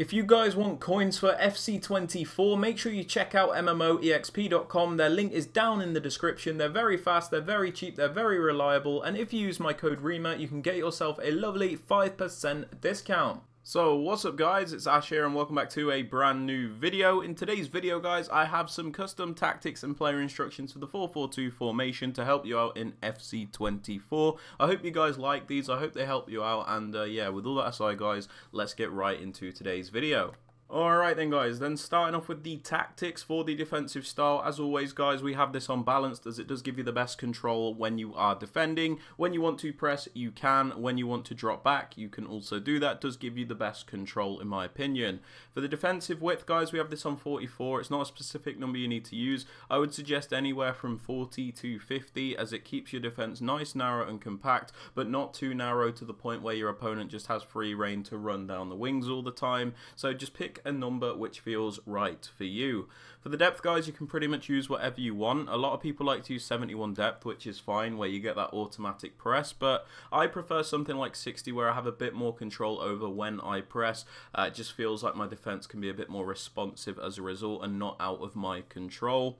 If you guys want coins for FC24, make sure you check out MMOEXP.com. Their link is down in the description. They're very fast, they're very cheap, they're very reliable, and if you use my code REMA, you can get yourself a lovely 5% discount. So what's up guys, it's Ash here and welcome back to a brand new video. In today's video guys, I have some custom tactics and player instructions for the 4-4-2 formation to help you out in FC24. I hope you guys like these, I hope they help you out and uh, yeah, with all that aside guys, let's get right into today's video. Alright then guys, then starting off with the tactics for the defensive style. As always guys, we have this on balanced as it does give you the best control when you are defending. When you want to press, you can. When you want to drop back, you can also do that. It does give you the best control in my opinion. For the defensive width guys, we have this on 44. It's not a specific number you need to use. I would suggest anywhere from 40 to 50 as it keeps your defense nice, narrow and compact, but not too narrow to the point where your opponent just has free reign to run down the wings all the time. So just pick a number which feels right for you. For the depth guys, you can pretty much use whatever you want. A lot of people like to use 71 depth, which is fine, where you get that automatic press, but I prefer something like 60 where I have a bit more control over when I press. Uh, it just feels like my defense can be a bit more responsive as a result and not out of my control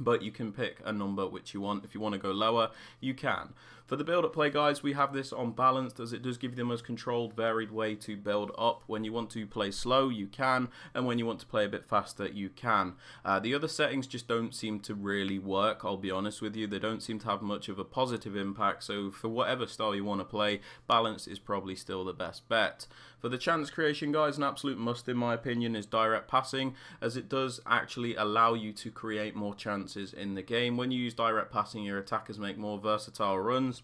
but you can pick a number which you want. If you want to go lower, you can. For the build-up play, guys, we have this on balanced as it does give you the most controlled, varied way to build up. When you want to play slow, you can, and when you want to play a bit faster, you can. Uh, the other settings just don't seem to really work, I'll be honest with you. They don't seem to have much of a positive impact, so for whatever style you want to play, balanced is probably still the best bet. For the chance creation, guys, an absolute must in my opinion is direct passing, as it does actually allow you to create more chances in the game. When you use direct passing, your attackers make more versatile runs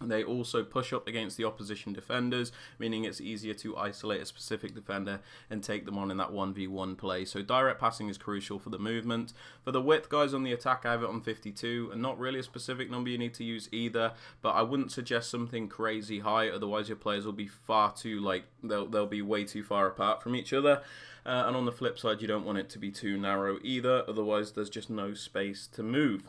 they also push up against the opposition defenders, meaning it's easier to isolate a specific defender and take them on in that 1v1 play. So direct passing is crucial for the movement. For the width, guys, on the attack, I have it on 52, and not really a specific number you need to use either, but I wouldn't suggest something crazy high, otherwise your players will be far too, like, they'll, they'll be way too far apart from each other. Uh, and on the flip side, you don't want it to be too narrow either, otherwise there's just no space to move.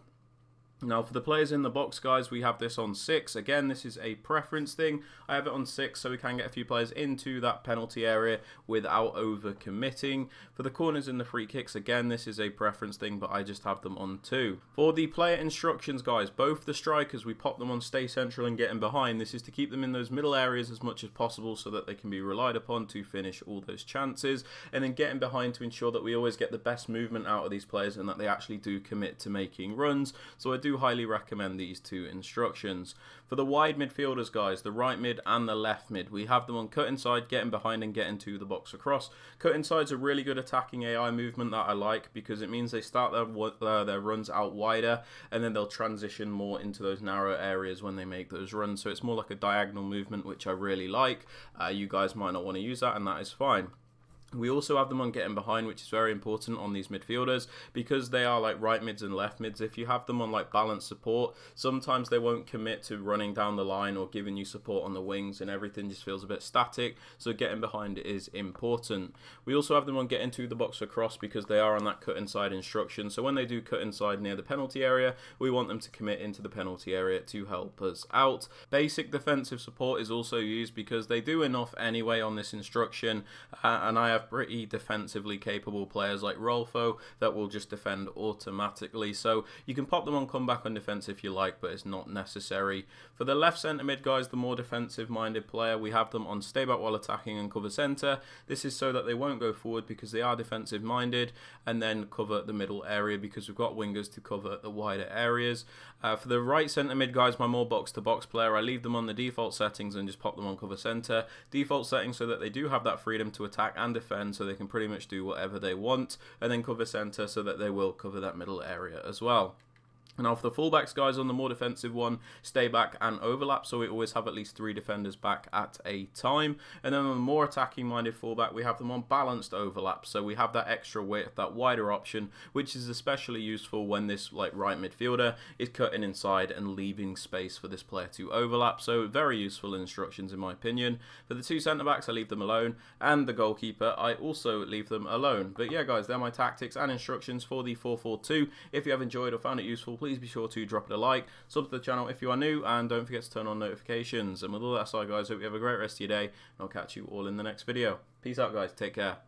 Now for the players in the box guys we have this on 6, again this is a preference thing, I have it on 6 so we can get a few players into that penalty area without over committing. For the corners and the free kicks again this is a preference thing but I just have them on 2. For the player instructions guys, both the strikers we pop them on stay central and getting behind, this is to keep them in those middle areas as much as possible so that they can be relied upon to finish all those chances and then getting behind to ensure that we always get the best movement out of these players and that they actually do commit to making runs. So I do highly recommend these two instructions. For the wide midfielders, guys, the right mid and the left mid, we have them on cut inside, getting behind and getting to the box across. Cut inside's a really good attacking AI movement that I like because it means they start their, uh, their runs out wider and then they'll transition more into those narrow areas when they make those runs. So it's more like a diagonal movement, which I really like. Uh, you guys might not want to use that and that is fine. We also have them on getting behind, which is very important on these midfielders because they are like right mids and left mids. If you have them on like balanced support, sometimes they won't commit to running down the line or giving you support on the wings and everything just feels a bit static. So getting behind is important. We also have them on getting to the box across because they are on that cut inside instruction. So when they do cut inside near the penalty area, we want them to commit into the penalty area to help us out. Basic defensive support is also used because they do enough anyway on this instruction uh, and I have have pretty defensively capable players like Rolfo that will just defend automatically. So you can pop them on comeback on defense if you like, but it's not necessary. For the left centre mid guys, the more defensive minded player, we have them on stay back while attacking and cover centre. This is so that they won't go forward because they are defensive minded and then cover the middle area because we've got wingers to cover the wider areas. Uh, for the right centre mid guys, my more box to box player, I leave them on the default settings and just pop them on cover centre. Default settings so that they do have that freedom to attack and defend defend so they can pretty much do whatever they want and then cover center so that they will cover that middle area as well. Now for the fullbacks guys on the more defensive one, stay back and overlap so we always have at least three defenders back at a time. And then on the more attacking minded fullback we have them on balanced overlap so we have that extra width, that wider option which is especially useful when this like right midfielder is cutting inside and leaving space for this player to overlap. So very useful instructions in my opinion. For the two centre backs I leave them alone and the goalkeeper I also leave them alone. But yeah guys they're my tactics and instructions for the 4-4-2. If you have enjoyed or found it useful please be sure to drop it a like, sub to the channel if you are new, and don't forget to turn on notifications. And with all that aside, guys, hope you have a great rest of your day, and I'll catch you all in the next video. Peace out, guys. Take care.